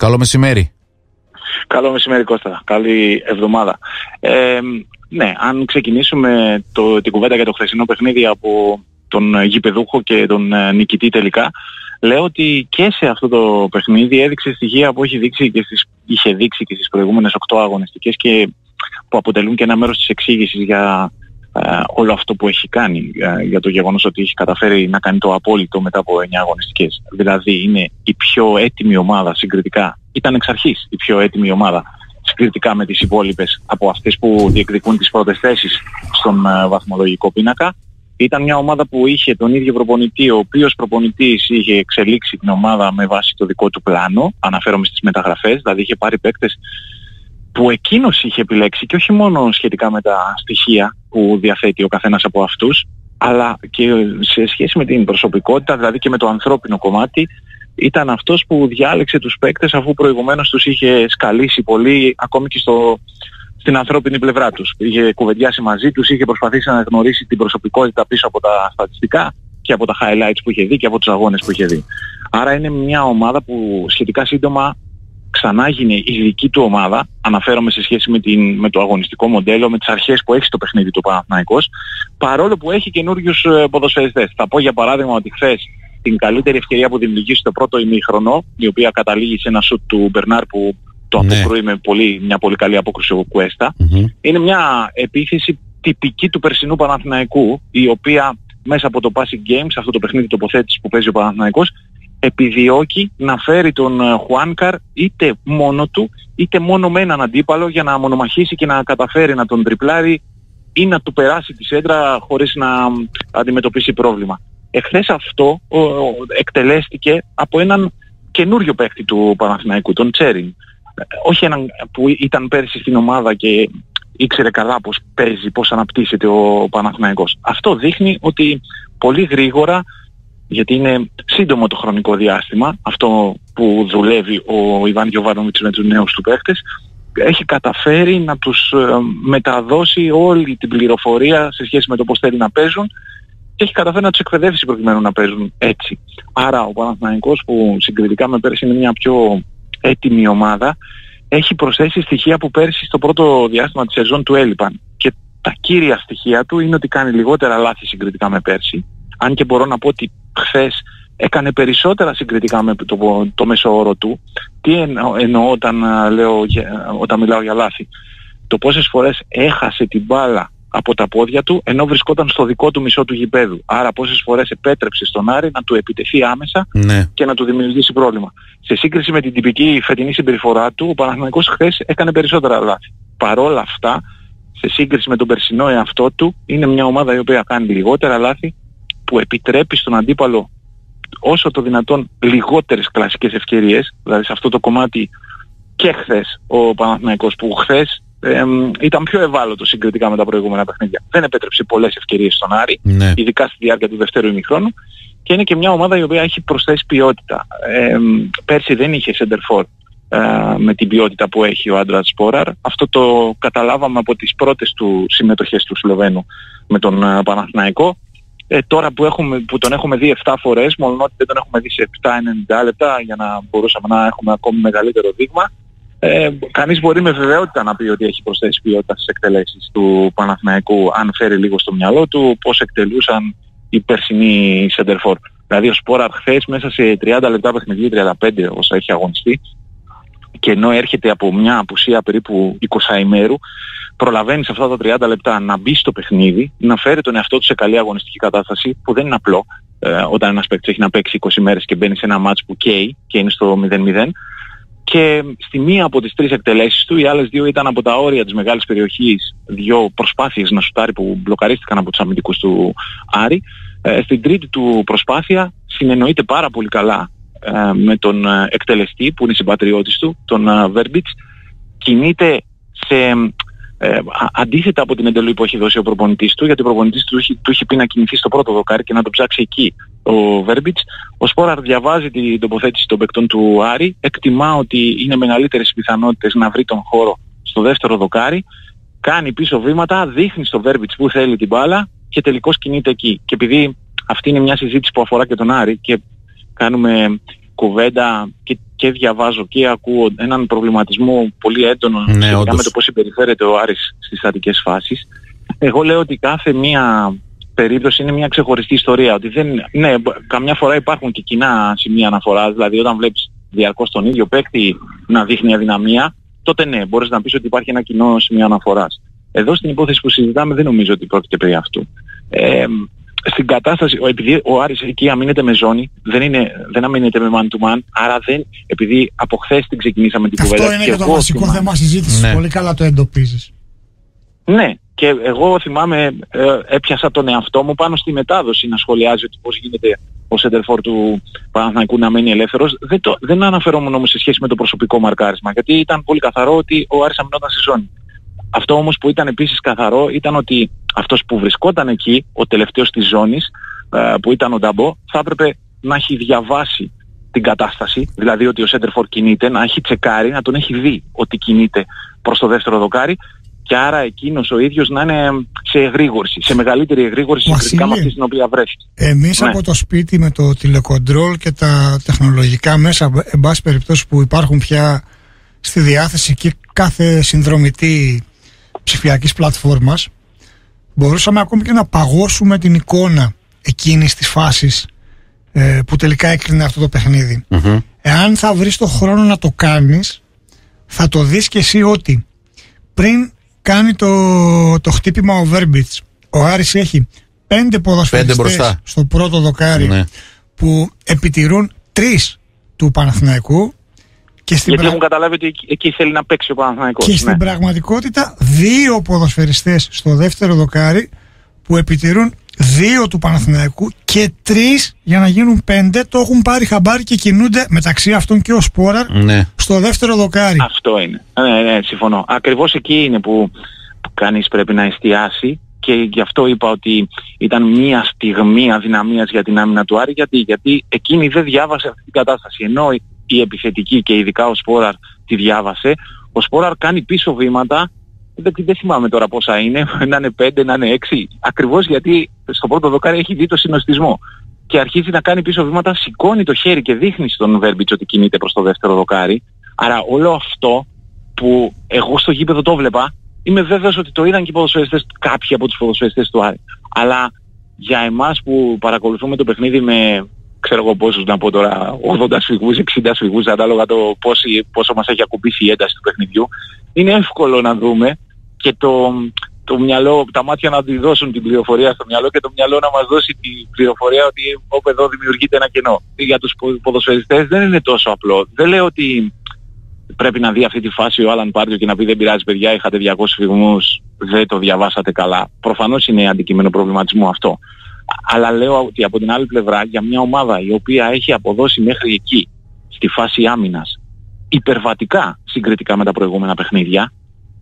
Καλό μεσημέρι. Καλό μεσημέρι Κώστα. Καλή εβδομάδα. Ε, ναι, αν ξεκινήσουμε το, την κουβέντα για το χθεσινό παιχνίδι από τον γηπεδούχο και τον ε, νικητή τελικά, λέω ότι και σε αυτό το παιχνίδι έδειξε στοιχεία που έχει δείξει και στις, είχε δείξει και στις προηγούμενες 8 αγωνιστικές και που αποτελούν και ένα μέρος της εξήγησης για ε, όλο αυτό που έχει κάνει ε, για το γεγονός ότι έχει καταφέρει να κάνει το απόλυτο μετά από 9 αγωνιστικές. Δηλαδή είναι η πιο έτοιμη ομάδα συγκριτικά. Ήταν εξ αρχής η πιο έτοιμη ομάδα συγκριτικά με τις υπόλοιπες από αυτές που διεκδικούν τις πρώτες θέσεις στον ε, βαθμολογικό πίνακα. Ήταν μια ομάδα που είχε τον ίδιο προπονητή, ο οποίος προπονητής είχε εξελίξει την ομάδα με βάση το δικό του πλάνο, αναφέρομαι στις μεταγραφές, δηλαδή είχε πάρει παίκτες που εκείνος είχε επιλέξει και όχι μόνο σχετικά με τα στοιχεία που διαθέτει ο καθένας από αυτούς, αλλά και σε σχέση με την προσωπικότητα, δηλαδή και με το ανθρώπινο κομμάτι, ήταν αυτός που διάλεξε τους παίκτες αφού προηγουμένως τους είχε σκαλίσει πολύ ακόμη και στο, στην ανθρώπινη πλευρά τους. Είχε κουβεντιάσει μαζί τους, είχε προσπαθήσει να γνωρίσει την προσωπικότητα πίσω από τα στατιστικά και από τα highlights που είχε δει και από τους αγώνες που είχε δει. Άρα είναι μια ομάδα που σχετικά σύντομα ξανά γίνει η δική του ομάδα, αναφέρομαι σε σχέση με, την, με το αγωνιστικό μοντέλο, με τις αρχές που έχει στο παιχνίδι του Παναθηναϊκός, παρόλο που έχει καινούριους ε, ποδοσφαιριστές. Θα πω για παράδειγμα ότι χθες την καλύτερη ευκαιρία που δημιουργεί στο πρώτο ημίχρονο, η οποία καταλήγει σε ένα σουτ του Μπερνάρ που το ναι. αποκρούει με πολύ, μια πολύ καλή απόκριση ο κουεστα είναι μια επίθεση τυπική του περσινού Παναθηναϊκού, η οποία μέσα από το passing game, σε αυτό το παιχνίδι τοποθέτηση που παίζει ο Παναθηναϊκός, επιδιώκει να φέρει τον ε, Χουάνκαρ είτε μόνο του είτε μόνο με έναν αντίπαλο για να μονομαχήσει και να καταφέρει να τον τριπλάρει ή να του περάσει τη σέντρα χωρίς να αντιμετωπίσει πρόβλημα. Εχθές αυτό ο, εκτελέστηκε από έναν καινούριο παίκτη του Παναθηναϊκού, τον Τσέριν. Ε, όχι έναν που ήταν πέρσι στην ομάδα και ήξερε καλά πώς παίζει, πώς αναπτύσσεται ο Παναθηναϊκός. Αυτό δείχνει ότι πολύ γρήγορα γιατί είναι σύντομο το χρονικό διάστημα, αυτό που δουλεύει ο Ιβάν Γιωβάνοβιτς με τους νέους του παίχτες, έχει καταφέρει να τους ε, μεταδώσει όλη την πληροφορία σε σχέση με το πώς θέλει να παίζουν και έχει καταφέρει να τους εκπαιδεύσει προκειμένου να παίζουν έτσι. Άρα ο Παναθηναϊκός που συγκριτικά με πέρσι είναι μια πιο έτοιμη ομάδα, έχει προσθέσει στοιχεία που πέρσι στο πρώτο διάστημα της σεζόν του έλειπαν. Και τα κύρια στοιχεία του είναι ότι κάνει λιγότερα λάθη συγκριτικά με πέρσι, αν και μπορώ να πω ότι χθες έκανε περισσότερα συγκριτικά με το, το μέσο όρο του. Τι εννοώ, εννοώ όταν, λέω, όταν μιλάω για λάθη. Το πόσες φορές έχασε την μπάλα από τα πόδια του ενώ βρισκόταν στο δικό του μισό του γηπέδου. Άρα πόσες φορές επέτρεψε στον Άρη να του επιτεθεί άμεσα ναι. και να του δημιουργήσει πρόβλημα. Σε σύγκριση με την τυπική φετινή συμπεριφορά του, ο Παναθηναϊκός χθες έκανε περισσότερα λάθη. Παρόλα αυτά, σε σύγκριση με τον περσινό εαυτό του, είναι μια ομάδα η οποία κάνει λιγότερα λάθη που επιτρέπει στον αντίπαλο όσο το δυνατόν λιγότερες κλασικές ευκαιρίες, δηλαδή σε αυτό το κομμάτι και χθες ο Παναθηναϊκός που χθες ε, ήταν πιο ευάλωτο συγκριτικά με τα προηγούμενα παιχνίδια. Δεν επέτρεψε πολλές ευκαιρίες στον Άρη, ναι. ειδικά στη διάρκεια του δευτέρου ημιχρόνου και είναι και μια ομάδα η οποία έχει προσθέσει ποιότητα. Ε, πέρσι δεν είχε center ε, με την ποιότητα που έχει ο Άντρας Σπόραρ. Αυτό το καταλάβαμε από τις πρώτες του συμμετοχές του Σλοβαίνου με τον ε, Παναθηναϊκό. Ε, τώρα που, έχουμε, που τον έχουμε δει 7 φορές, μόνο ότι δεν τον έχουμε δει σε 7-90 λεπτά για να μπορούσαμε να έχουμε ακόμη μεγαλύτερο δείγμα, ε, κανείς μπορεί με βεβαιότητα να πει ότι έχει προσθέσει ποιότητα στις εκτελέσεις του Παναθηναϊκού αν φέρει λίγο στο μυαλό του πώς εκτελούσαν οι περσινοί σεντερφόρ. Δηλαδή ο Σπόρα χθες μέσα σε 30 λεπτά παιχνιδιού, 35 όσα έχει αγωνιστεί και ενώ έρχεται από μια απουσία περίπου 20 ημέρου προλαβαίνει σε αυτά τα 30 λεπτά να μπει στο παιχνίδι, να φέρει τον εαυτό του σε καλή αγωνιστική κατάσταση, που δεν είναι απλό ε, όταν ένας παίκτης έχει να παίξει 20 μέρες και μπαίνει σε ένα μάτς που καίει και είναι στο 0-0. Και στη μία από τις τρεις εκτελέσεις του, οι άλλες δύο ήταν από τα όρια της μεγάλης περιοχής, δύο προσπάθειες να σουτάρει που μπλοκαρίστηκαν από τους αμυντικούς του Άρη. Ε, στην τρίτη του προσπάθεια συνεννοείται πάρα πολύ καλά ε, με τον ε, εκτελεστή που είναι συμπατριώτης του, τον Βέρμπιτς. Κινείται σε ε, αντίθετα από την εντολή που έχει δώσει ο προπονητής του, γιατί ο προπονητής του, του έχει πει να κινηθεί στο πρώτο δοκάρι και να το ψάξει εκεί ο Βέρμπιτς, ο Σπόραρ διαβάζει την τοποθέτηση των παικτών του Άρη, εκτιμά ότι είναι μεγαλύτερες οι πιθανότητες να βρει τον χώρο στο δεύτερο δοκάρι, κάνει πίσω βήματα, δείχνει στο Βέρμπιτς που θέλει την μπάλα και τελικώς κινείται εκεί. Και επειδή αυτή είναι μια συζήτηση που αφορά και τον Άρη και κάνουμε κουβέντα και και διαβάζω και ακούω έναν προβληματισμό πολύ έντονο Ναι, σχετικά όντως. με το πώς συμπεριφέρεται ο Άρης στις στατικές φάσεις. Εγώ λέω ότι κάθε μία περίπτωση είναι μια ξεχωριστή ιστορία. Ότι δεν, ναι, μπο- καμιά φορά υπάρχουν και κοινά σημεία αναφοράς, δηλαδή όταν βλέπεις διαρκώς τον ίδιο παίκτη να δείχνει αδυναμία, τότε ναι, μπορείς να πεις ότι υπάρχει ένα κοινό σημείο αναφοράς. Εδώ στην υπόθεση που συζητάμε δεν νομίζω ότι πρόκειται περί αυτού. Ε, στην κατάσταση, ο- επειδή ο Άρης εκεί αμήνεται με ζώνη, δεν, είναι, δεν αμήνεται με man to man, άρα δεν, επειδή από χθες την ξεκινήσαμε την κουβέντα. Αυτό είναι και το εγώ βασικό θυμάμαι- θέμα συζήτησης. Ναι. Πολύ καλά το εντοπίζεις. ναι, και εγώ θυμάμαι, ε, έπιασα τον εαυτό μου πάνω στη μετάδοση να σχολιάζει ότι πώς γίνεται ο σέντερφορ του Παναθηναϊκού να μένει ελεύθερος. Δεν, το, δεν αναφερόμουν όμως σε σχέση με το προσωπικό μαρκάρισμα, γιατί ήταν πολύ καθαρό ότι ο Άρης αμυνόταν στη ζώνη. Αυτό όμως που ήταν επίσης καθαρό ήταν ότι αυτός που βρισκόταν εκεί, ο τελευταίος της ζώνης, ε, που ήταν ο Νταμπό, θα έπρεπε να έχει διαβάσει την κατάσταση, δηλαδή ότι ο Σέντερφορ κινείται, να έχει τσεκάρει, να τον έχει δει ότι κινείται προς το δεύτερο δοκάρι και άρα εκείνος ο ίδιος να είναι σε εγρήγορση, σε μεγαλύτερη εγρήγορση Βασίλη. συγκριτικά με αυτή στην οποία βρέθηκε. Εμείς Ναι. από το σπίτι με το τηλεκοντρόλ και τα τεχνολογικά μέσα, εν πάση περιπτώσει που υπάρχουν πια στη διάθεση και κάθε συνδρομητή ψηφιακής πλατφόρμας, μπορούσαμε ακόμη και να παγώσουμε την εικόνα εκείνης της φάσης ε, που τελικά έκρινε αυτό το παιχνίδι. Μμμ. Εάν θα βρεις το χρόνο να το κάνεις, θα το δεις και εσύ ότι πριν κάνει το, το χτύπημα ο Βέρμπιτς, ο Άρης έχει πέντε ποδοσφαιριστές μπροστά. στο πρώτο δοκάρι Ναι. που επιτηρούν τρεις του Παναθηναϊκού και στην, Γιατί πρα- έχουν καταλάβει ότι εκεί- εκεί θέλει να παίξει ο Παναθηναϊκός. και στην ναι. πραγματικότητα δύο ποδοσφαιριστές στο δεύτερο δοκάρι που επιτηρούν δύο του Παναθηναϊκού και τρεις για να γίνουν πέντε το έχουν πάρει χαμπάρι και κινούνται μεταξύ αυτών και ο Σπόραρ Ναι. στο δεύτερο δοκάρι. Αυτό είναι. Ναι, ναι, συμφωνώ. Ακριβώς εκεί είναι που, που κανείς πρέπει να εστιάσει και γι' αυτό είπα ότι ήταν μία στιγμή αδυναμίας για την άμυνα του Άρη. Γιατί, γιατί εκείνη δεν διάβασε αυτή την κατάσταση. Ενώ η επιθετική και ειδικά ο Σπόραρ τη διάβασε, ο Σπόραρ κάνει πίσω βήματα, δεν, δεν θυμάμαι τώρα πόσα είναι, να είναι πέντε, να είναι έξι. Ακριβώς γιατί στο πρώτο δοκάρι έχει δει το συνοστισμό. Και αρχίζει να κάνει πίσω βήματα, σηκώνει το χέρι και δείχνει στον Βέρμπιτς ότι κινείται προς το δεύτερο δοκάρι. Άρα όλο αυτό που εγώ στο γήπεδο το βλέπα, είμαι βέβαιος ότι το είδαν και οι ποδοσφαιριστές, κάποιοι από τους ποδοσφαιριστές του Άρη. Αλλά για εμάς που παρακολουθούμε το παιχνίδι με, ξέρω εγώ πόσους να πω τώρα, 80 σφυγμούς, 60 σφυγμούς, ανάλογα το πόσοι, πόσο μας έχει ακουμπήσει η ένταση του παιχνιδιού, είναι εύκολο να δούμε και το, το μυαλό, τα μάτια να τη δώσουν την πληροφορία στο μυαλό και το μυαλό να μας δώσει την πληροφορία ότι όπου εδώ δημιουργείται ένα κενό. Για τους πο- ποδοσφαιριστές δεν είναι τόσο απλό. Δεν λέω ότι πρέπει να δει αυτή τη φάση ο Άλαν Πάρτιο και να πει δεν πειράζει παιδιά, είχατε 200 φυγμούς, δεν το διαβάσατε καλά. Προφανώς είναι αντικείμενο προβληματισμού αυτό. Αλλά λέω ότι από την άλλη πλευρά για μια ομάδα η οποία έχει αποδώσει μέχρι εκεί στη φάση άμυνας υπερβατικά συγκριτικά με τα προηγούμενα παιχνίδια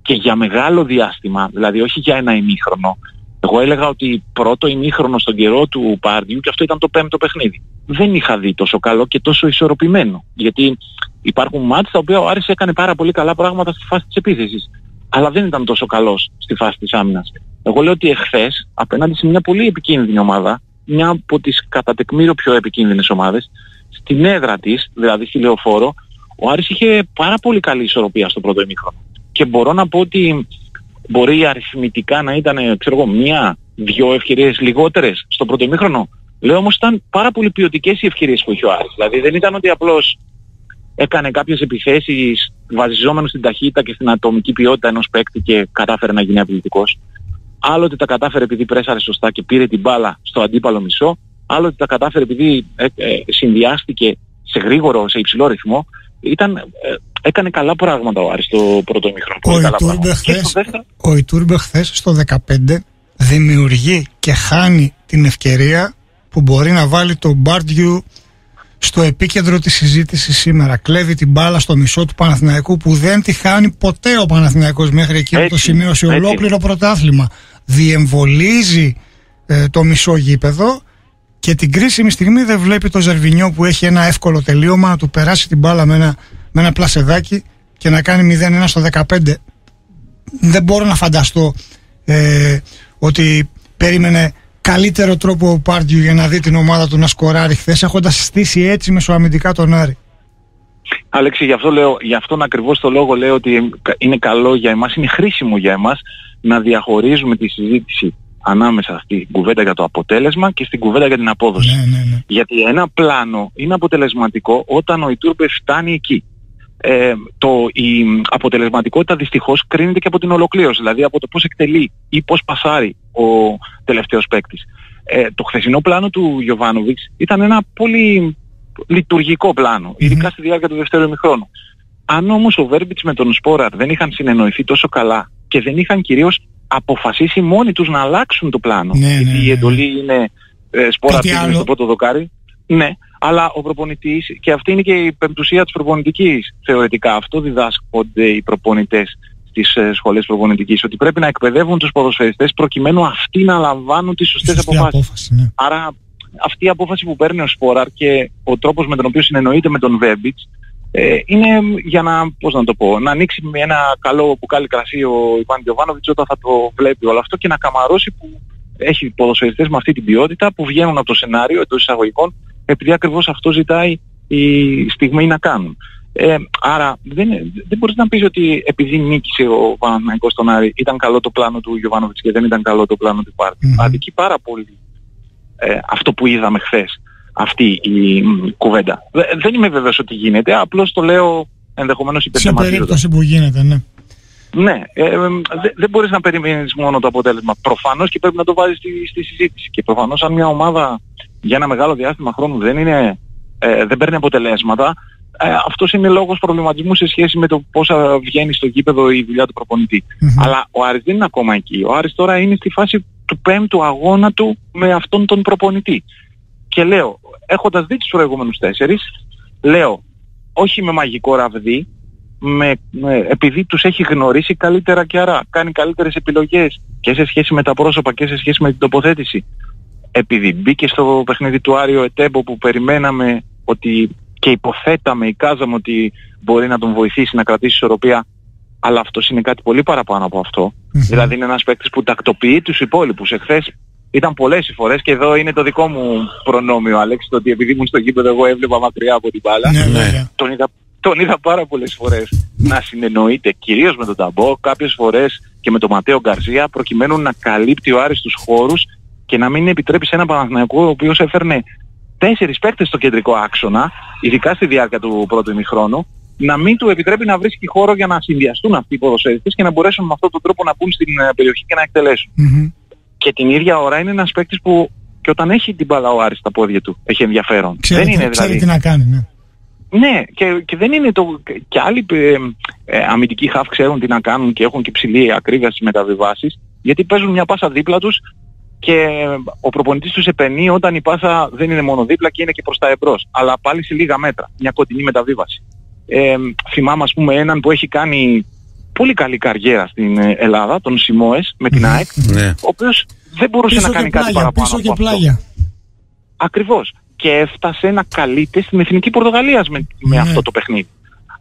και για μεγάλο διάστημα, δηλαδή όχι για ένα ημίχρονο. Εγώ έλεγα ότι πρώτο ημίχρονο στον καιρό του Πάρντιου και αυτό ήταν το πέμπτο παιχνίδι. Δεν είχα δει τόσο καλό και τόσο ισορροπημένο. Γιατί υπάρχουν μάτς τα οποία ο Άρης έκανε πάρα πολύ καλά πράγματα στη φάση της επίθεσης. Αλλά δεν ήταν τόσο καλός στη φάση της άμυνας. Εγώ λέω ότι εχθές απέναντι σε μια πολύ επικίνδυνη ομάδα, μια από τις κατά τεκμήριο πιο επικίνδυνες ομάδες, στην έδρα της, δηλαδή στη Λεωφόρο, ο Άρης είχε πάρα πολύ καλή ισορροπία στο πρώτο ημίχρονο. Και μπορώ να πω ότι μπορεί αριθμητικά να ήταν, ξέρω εγώ, μία, δύο ευκαιρίες λιγότερες στο πρώτο ημίχρονο. Λέω όμως ήταν πάρα πολύ ποιοτικές οι ευκαιρίες που είχε ο Άρης. Δηλαδή δεν ήταν ότι απλώς έκανε κάποιες επιθέσεις βασιζόμενος στην ταχύτητα και στην ατομική ποιότητα ενός παίκτη και κατάφερε να γίνει αθλητικός. Άλλοτε τα κατάφερε επειδή πρέσαρε σωστά και πήρε την μπάλα στο αντίπαλο μισό. Άλλοτε τα κατάφερε επειδή ε, ε, συνδυάστηκε σε γρήγορο, σε υψηλό ρυθμό. Ήταν, ε, έκανε καλά πράγματα ο Άρης στο πρώτο ημίχρονο. Ο Πολύ καλά Ιτούρμπε πράγματα. Και στο χθες, δεύτερο, ο Ιτούρμπε χθες στο 15 δημιουργεί και χάνει την ευκαιρία που μπορεί να βάλει τον Μπάρντιου στο επίκεντρο της συζήτησης σήμερα. Κλέβει την μπάλα στο μισό του Παναθηναϊκού που δεν τη χάνει ποτέ ο Παναθηναϊκός μέχρι εκείνο το Έτσι, σημείο σε έτσι. ολόκληρο πρωτάθλημα. Διεμβολίζει ε, το μισό γήπεδο και την κρίσιμη στιγμή δεν βλέπει το Ζερβινιό που έχει ένα εύκολο τελείωμα να του περάσει την μπάλα με ένα, με ένα πλασεδάκι και να κάνει 0-1 στο 15 δεν μπορώ να φανταστώ ε, ότι περίμενε καλύτερο τρόπο ο Πάρντιου για να δει την ομάδα του να σκοράρει χθες έχοντας στήσει έτσι μεσοαμυντικά τον Άρη. Αλέξη, γι' αυτό, λέω, γι αυτόν ακριβώς το λόγο λέω ότι είναι καλό για εμάς, είναι χρήσιμο για εμάς να διαχωρίζουμε τη συζήτηση ανάμεσα στην κουβέντα για το αποτέλεσμα και στην κουβέντα για την απόδοση. Ναι, ναι, ναι. Γιατί ένα πλάνο είναι αποτελεσματικό όταν ο Ιτούρμπε φτάνει εκεί. Ε, το, η αποτελεσματικότητα δυστυχώς κρίνεται και από την ολοκλήρωση, δηλαδή από το πώς εκτελεί ή πώς πασάρει ο τελευταίος παίκτης. Ε, το χθεσινό πλάνο του Γιωβάνοβιτς ήταν ένα πολύ λειτουργικό πλάνο, ειδικά στη διάρκεια του δεύτερου ημιχρόνου. Αν όμως ο Βέρμπιτς με τον Σπόραρ δεν είχαν συνεννοηθεί τόσο καλά και δεν είχαν κυρίως αποφασίσει μόνοι τους να αλλάξουν το πλάνο, Ναι, γιατί ναι, η ναι. εντολή είναι ε, Σπόραρ Κάτι πήγαινε άλλο. στο πρώτο δοκάρι, ναι, αλλά ο προπονητής, και αυτή είναι και η πεμπτουσία της προπονητικής θεωρητικά, αυτό διδάσκονται οι προπονητές στις ε, σχολές προπονητικής, ότι πρέπει να εκπαιδεύουν τους ποδοσφαιριστές προκειμένου αυτοί να λαμβάνουν τις σωστές Σωστή αποφάσεις. απόφαση, ναι. Άρα αυτή η απόφαση που παίρνει ο Σπόραρ και ο τρόπος με τον οποίο συνεννοείται με τον Βέμπιτς ε, είναι για να, πώς να το πω, να ανοίξει με ένα καλό μπουκάλι κρασί ο Ιβάν Γιωβάνοβιτς όταν θα το βλέπει όλο αυτό και να καμαρώσει που έχει ποδοσφαιριστές με αυτή την ποιότητα που βγαίνουν από το σενάριο εντός εισαγωγικών επειδή ακριβώς αυτό ζητάει η στιγμή να κάνουν. Ε, άρα δεν, δεν μπορείς να πεις ότι επειδή νίκησε ο Παναθηναϊκός στον Άρη ήταν καλό το πλάνο του Γιωβάνοβιτς και δεν ήταν καλό το πλάνο του Πάρτη. Μμμ. Αδικεί πάρα πολύ ε, αυτό που είδαμε χθες αυτή η μ, κουβέντα. Δε- δεν είμαι βέβαιος ότι γίνεται, απλώς το λέω ενδεχομένως Σε υπερθεματίζοντας. περίπτωση που γίνεται, ναι. Ναι, ε, ε, δε- δεν μπορείς να περιμένεις μόνο το αποτέλεσμα. Προφανώς και πρέπει να το βάζεις στη, στη συζήτηση. Και προφανώς αν μια ομάδα για ένα μεγάλο διάστημα χρόνου δεν, είναι, ε, δεν παίρνει αποτελέσματα, ε, αυτός είναι λόγος προβληματισμού σε σχέση με το πόσα βγαίνει στο γήπεδο η δουλειά του προπονητή. Μμμ. Αλλά ο Άρης δεν είναι ακόμα εκεί. Ο Άρης τώρα είναι στη φάση του πέμπτου αγώνα του με αυτόν τον προπονητή. Και λέω, έχοντας δει τους προηγούμενους τέσσερις, λέω, όχι με μαγικό ραβδί, με, με- επειδή τους έχει γνωρίσει καλύτερα και άρα κάνει καλύτερες επιλογές και σε σχέση με τα πρόσωπα και σε σχέση με την τοποθέτηση. Επειδή μπήκε στο παιχνίδι του Άριο Ετέμπο που περιμέναμε ότι και υποθέταμε, εικάζαμε ότι μπορεί να τον βοηθήσει να κρατήσει ισορροπία, αλλά αυτός είναι κάτι πολύ παραπάνω από αυτό. Μμμ. Δηλαδή είναι ένας παίκτης που τακτοποιεί τους υπόλοιπους. Εχθές ήταν πολλές οι φορές και εδώ είναι το δικό μου προνόμιο, Αλέξη, το ότι επειδή ήμουν στο γήπεδο εγώ έβλεπα μακριά από την μπάλα. Ναι, βέβαια. Τον είδα, τον είδα πάρα πολλές φορές να συνεννοείται κυρίως με τον Ταμπό, κάποιες φορές και με τον Ματέο Γκαρσία προκειμένου να καλύπτει ο Άρης τους χώρους και να μην επιτρέπει σε ένα Παναθηναϊκό ο οποίος έφερνε τέσσερις παίκτες στο κεντρικό άξονα, ειδικά στη διάρκεια του πρώτου ημιχρόνου, να μην του επιτρέπει να βρίσκει χώρο για να συνδυαστούν αυτοί οι ποδοσφαιριστές και να μπορέσουν με αυτόν τον τρόπο να μπουν στην ε, περιοχή και να εκτελέσουν. Μμμ. Και την ίδια ώρα είναι ένας παίκτης που και όταν έχει την μπάλα ο Άρης στα πόδια του έχει ενδιαφέρον. Ξέρει, δεν είναι ξέρει δηλαδή τι να κάνει, ναι. ναι, και, και δεν είναι το. και άλλοι ε, ε, αμυντικοί χαφ ξέρουν τι να κάνουν και έχουν και ψηλή ακρίβεια στις μεταβιβάσεις, γιατί παίζουν μια πάσα δίπλα τους και ο προπονητής τους επενεί όταν η πάσα δεν είναι μόνο δίπλα και είναι και προς τα εμπρός, αλλά πάλι σε λίγα μέτρα, μια κοντινή μεταβίβαση. Ε, θυμάμαι ας πούμε έναν που έχει κάνει πολύ καλή καριέρα στην ε, Ελλάδα, τον Σιμόες με την ΑΕΚ, Ναι. ο οποίος δεν μπορούσε Πίσω να και κάνει κάτι πλάγια, παραπάνω πίσω από και αυτό. πλάγια. Ακριβώς. Και έφτασε να καλείται στην Εθνική Πορτογαλίας με, με Ναι. αυτό το παιχνίδι.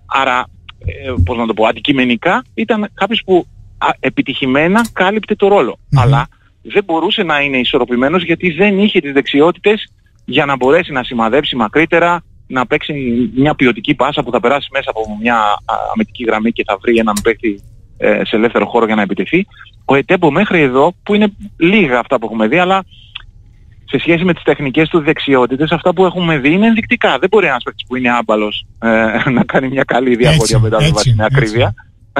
Άρα, ε, πώς να το πω, αντικειμενικά ήταν κάποιος που α, επιτυχημένα κάλυπτε το ρόλο. Μμμ. Αλλά δεν μπορούσε να είναι ισορροπημένος γιατί δεν είχε τις δεξιότητες για να μπορέσει να σημαδέψει μακρύτερα, να παίξει μια ποιοτική πάσα που θα περάσει μέσα από μια α, αμυντική γραμμή και θα βρει έναν παίκτη ε, σε ελεύθερο χώρο για να επιτεθεί. Ο Ετέμπο μέχρι εδώ, που είναι λίγα αυτά που έχουμε δει, αλλά σε σχέση με τις τεχνικές του δεξιότητες, αυτά που έχουμε δει είναι ενδεικτικά. Δεν μπορεί ένας παίκτης που είναι άμπαλος ε, να κάνει μια καλή διαγωνία Έτσι, μετάβαση έτσι, με ακρίβεια.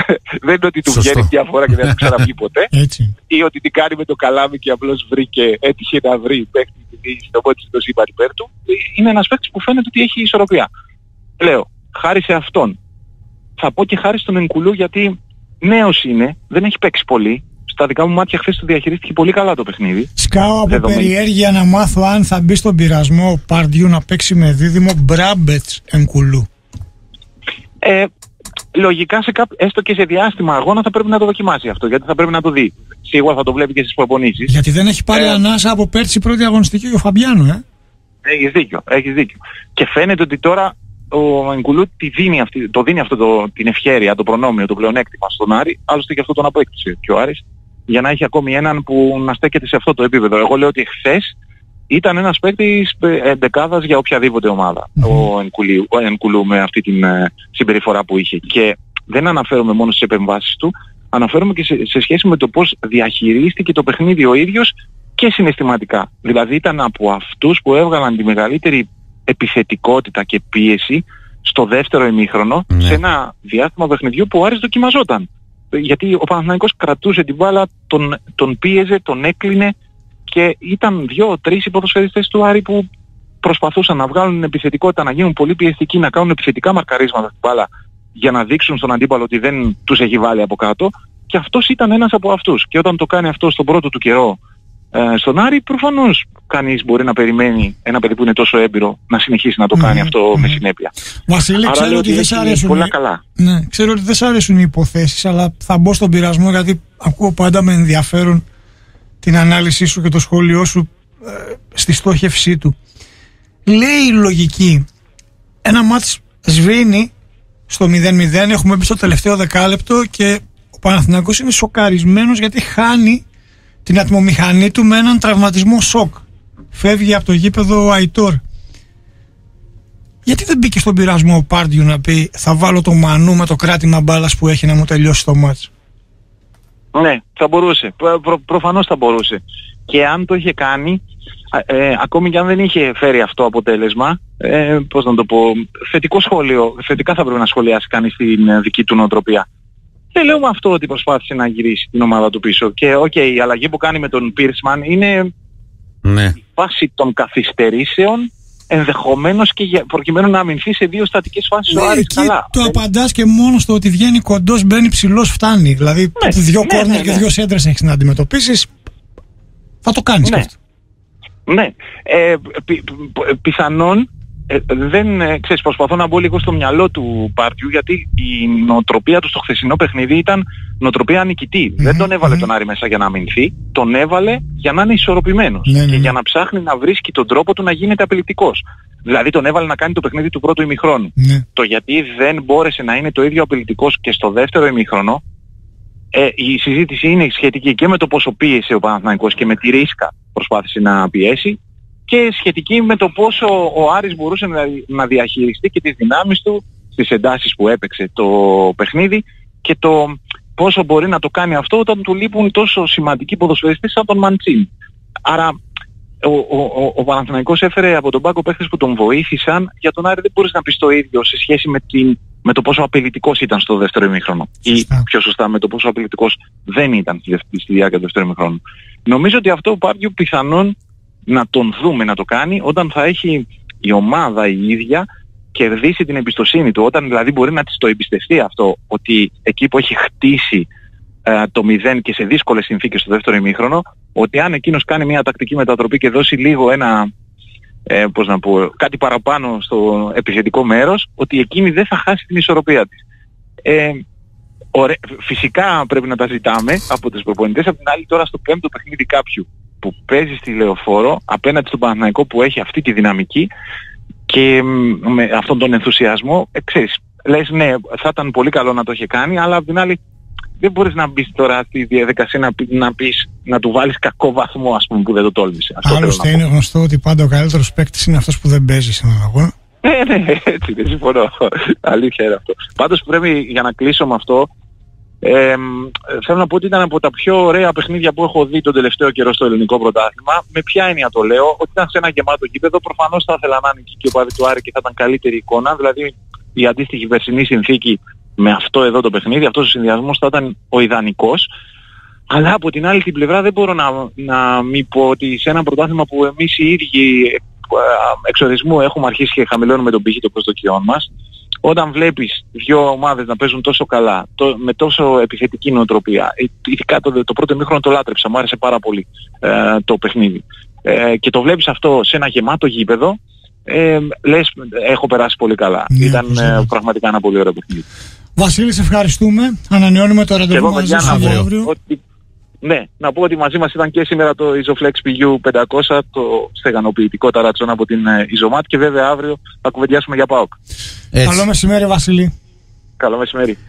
δεν είναι ότι του Σωστό. βγαίνει μια φορά και δεν θα του ξαναβγεί ποτέ Έτσι. ή ότι την κάνει με το καλάμι και απλώς βρήκε, έτυχε να βρει παίκτη επειδή στο πότη το είπα υπέρ του. Είναι ένας παίκτης που φαίνεται ότι έχει ισορροπία. Λέω, χάρη σε αυτόν. Θα πω και χάρη στον Ενκουλού γιατί νέος είναι, δεν έχει παίξει πολύ. Στα δικά μου μάτια χθες το διαχειρίστηκε πολύ καλά το παιχνίδι. Σκάω από Δεδομένη. περιέργεια να μάθω αν θα μπει στον πειρασμό ο Παρντιού να παίξει με δίδυμο Μπράμπετς Ενκουλού. Ε, λογικά σε κάπου, έστω και σε διάστημα αγώνα θα πρέπει να το δοκιμάσει αυτό γιατί θα πρέπει να το δει. Σίγουρα θα το βλέπει και στις προπονήσεις. Γιατί δεν έχει πάρει Ε. ανάσα από πέρσι πρώτη αγωνιστική ο Φαμπιάνο, ε. Έχεις δίκιο, έχεις δίκιο. Και φαίνεται ότι τώρα ο Εγκουλού τη δίνει αυτή, το δίνει αυτό το, την ευχέρεια, το προνόμιο, το πλεονέκτημα στον Άρη, άλλωστε και αυτό τον απέκτησε και ο Άρης, για να έχει ακόμη έναν που να στέκεται σε αυτό το επίπεδο. Εγώ λέω ότι χθες ήταν ένας παίκτης εντεκάδας για οποιαδήποτε ο, Ενκουλίου, ο Ενκουλού με αυτή την ε, συμπεριφορά που είχε. Και δεν αναφέρομαι μόνο στις επεμβάσεις του, αναφέρομαι και σε, σε σχέση με το πώς διαχειρίστηκε το παιχνίδι ο ίδιος και συναισθηματικά. Δηλαδή ήταν από αυτούς που έβγαλαν τη μεγαλύτερη επιθετικότητα και πίεση στο δεύτερο ημίχρονο ναι. σε ένα διάστημα παιχνιδιού που ο Άρης δοκιμαζόταν. Γιατί ο Παναθηναϊκός κρατούσε την μπάλα, τον, τον πίεζε, τον έκλεινε και ήταν δύο-τρεις υποδοσφαιριστές του Άρη που προσπαθούσαν να βγάλουν επιθετικότητα, να γίνουν πολύ πιεστικοί, να κάνουν επιθετικά μαρκαρίσματα στην μπάλα για να δείξουν στον αντίπαλο ότι δεν τους έχει βάλει από κάτω και αυτός ήταν ένας από αυτούς. Και όταν το κάνει αυτό στον πρώτο του καιρό ε, στον Άρη, προφανώς κανείς μπορεί να περιμένει ένα παιδί που είναι τόσο έμπειρο να συνεχίσει να το κάνει αυτό με συνέπεια. Βασίλη, ξέρω ότι, δεν σ' αρέσουν. Πολλά καλά. Ναι, ξέρω ότι δεν σ' αρέσουν οι υποθέσεις, αλλά θα μπω στον πειρασμό γιατί ακούω πάντα με ενδιαφέρον την ανάλυση σου και το σχόλιο σου ε, στη στόχευσή του. Λέει η λογική, ένα μάτς σβήνει στο 0-0, έχουμε μπει στο τελευταίο δεκάλεπτο και ο Παναθηναϊκός είναι σοκαρισμένος γιατί χάνει την ατμομηχανή του με έναν τραυματισμό σοκ. Φεύγει από το γήπεδο ο Αϊτόρ. Γιατί δεν μπήκε στον πειρασμό ο Πάρντιου να πει θα βάλω το Μανού με το κράτημα μπάλας που έχει να μου τελειώσει το μάτς. Ναι, θα μπορούσε. Προ, προφανώς θα μπορούσε. Και αν το είχε κάνει, ε, ακόμη και αν δεν είχε φέρει αυτό αποτέλεσμα, ε, πώς να το πω, θετικό σχόλιο, θετικά θα πρέπει να σχολιάσει κανείς την ε, δική του νοοτροπία. Δεν λέω με αυτό ότι προσπάθησε να γυρίσει την ομάδα του πίσω. Και OK, okay, η αλλαγή που κάνει με τον Πίρσμαν είναι ναι. η βάση των καθυστερήσεων ενδεχομένως και για, προκειμένου να αμυνθεί σε δύο στατικές φάσεις ναι, ο Άρης καλά. το απαντάς και μόνος στο ότι βγαίνει κοντός, μπαίνει ψηλός, φτάνει. Δηλαδή ναι, δύο ναι, κόρνερ ναι, και ναι. δύο σέντρες έχεις να αντιμετωπίσεις, θα το κάνεις ναι. αυτό. Ναι. Ε, πι, πιθανόν ε, δεν, ε, ξέρεις, προσπαθώ να μπω λίγο στο μυαλό του Πάρτιου γιατί η νοοτροπία του στο χθεσινό παιχνίδι ήταν νοοτροπία νικητή. Δεν τον εβαλε τον Άρη μέσα για να αμυνθεί, τον έβαλε για να είναι ισορροπημένος ναι, ναι, και ναι. για να ψάχνει να βρίσκει τον τρόπο του να γίνεται απειλητικός. Δηλαδή τον έβαλε να κάνει το παιχνίδι του πρώτου ημιχρόνου. Το γιατί δεν μπόρεσε να είναι το ίδιο απειλητικός και στο δεύτερο ημιχρόνο ε, η συζήτηση είναι σχετική και με το πόσο πίεσε ο Παναθηναϊκός και με τη ρίσκα προσπάθησε να πιέσει και σχετική με το πόσο ο Άρης μπορούσε να διαχειριστεί και τις δυνάμεις του στις εντάσεις που έπαιξε το παιχνίδι και το πόσο μπορεί να το κάνει αυτό όταν του λείπουν τόσο σημαντικοί ποδοσφαιριστές σαν τον Μαντσίν. Άρα ο, ο, ο, ο Παναθηναϊκός έφερε από τον πάγκο παίχτες που τον βοήθησαν για τον Άρη δεν μπορείς να πεις το ίδιο σε σχέση με, την, με το πόσο απειλητικός ήταν στο δεύτερο ημίχρονο ή πιο σωστά με το πόσο απειλητικός δεν ήταν στη, στη διάρκεια του δεύτερου ημίχρονου. Νομίζω ότι αυτό ο πιθανόν να τον δούμε να το κάνει όταν θα έχει η ομάδα η ίδια κερδίσει την εμπιστοσύνη του. Όταν δηλαδή μπορεί να της το εμπιστευτεί αυτό ότι εκεί που έχει χτίσει ε, το 0 και σε δύσκολες συνθήκες στο δεύτερο ημίχρονο ότι αν εκείνος κάνει μια τακτική μετατροπή και δώσει λίγο ένα ε, πώς να πω, κάτι παραπάνω στο επιθετικό μέρος ότι εκείνη δεν θα χάσει την ισορροπία της. Ε, Φυσικά πρέπει να τα ζητάμε από τους προπονητές, απ' την άλλη τώρα στο πέμπτο παιχνίδι κάποιου που παίζει στη Λεωφόρο απέναντι στον Παναθηναϊκό που έχει αυτή τη δυναμική και με αυτόν τον ενθουσιασμό, ε, ξέρεις, λες ναι, θα ήταν πολύ καλό να το είχε κάνει, αλλά απ' την άλλη δεν μπορείς να μπεις τώρα στη διαδικασία να, να πεις, να του βάλεις κακό βαθμό ας πούμε που δεν το τόλμησε. Άλλωστε είναι γνωστό ότι πάντα ο καλύτερος παίκτης είναι αυτός που δεν παίζει σε έναν αγώνα. Ναι, ναι, έτσι, δεν συμφωνώ. Αλήθεια είναι αυτό. Πάντως πρέπει για να κλείσω με αυτό, ε, θέλω να πω ότι ήταν από τα πιο ωραία παιχνίδια που έχω δει τον τελευταίο καιρό στο ελληνικό πρωτάθλημα. Με ποια έννοια το λέω, ότι ήταν σε ένα γεμάτο γήπεδο. Προφανώς θα ήθελα να είναι και ο Παδί του Άρη και θα ήταν καλύτερη εικόνα. Δηλαδή η αντίστοιχη περσινή συνθήκη με αυτό εδώ το παιχνίδι, αυτός ο συνδυασμός θα ήταν ο ιδανικός. Αλλά από την άλλη την πλευρά δεν μπορώ να, να μην πω ότι σε ένα πρωτάθλημα που εμείς οι ίδιοι ε, εξορισμού έχουμε αρχίσει και χαμηλώνουμε τον πύχη των προσδοκιών μας, όταν βλέπεις δύο ομάδες να παίζουν τόσο καλά, το, με τόσο επιθετική νοοτροπία, ε, ειδικά το, το πρώτο μήχρονο το λάτρεψα, μου άρεσε πάρα πολύ ε, το παιχνίδι. Ε, και το βλέπεις αυτό σε ένα γεμάτο γήπεδο, ε, λες έχω περάσει πολύ καλά. Ναι, Ήταν ε, πραγματικά ένα πολύ ωραίο παιχνίδι. Βασίλη, σε ευχαριστούμε. Ανανεώνουμε το ραντεβού μαζί σου αύριο. Ότι ναι, να πω ότι μαζί μας ήταν και σήμερα το Isoflex PU 500, το στεγανοποιητικό ταρατσόν από την Isomat και βέβαια αύριο θα κουβεντιάσουμε για ΠΑΟΚ. Καλό μεσημέρι Βασίλη. Καλό μεσημέρι.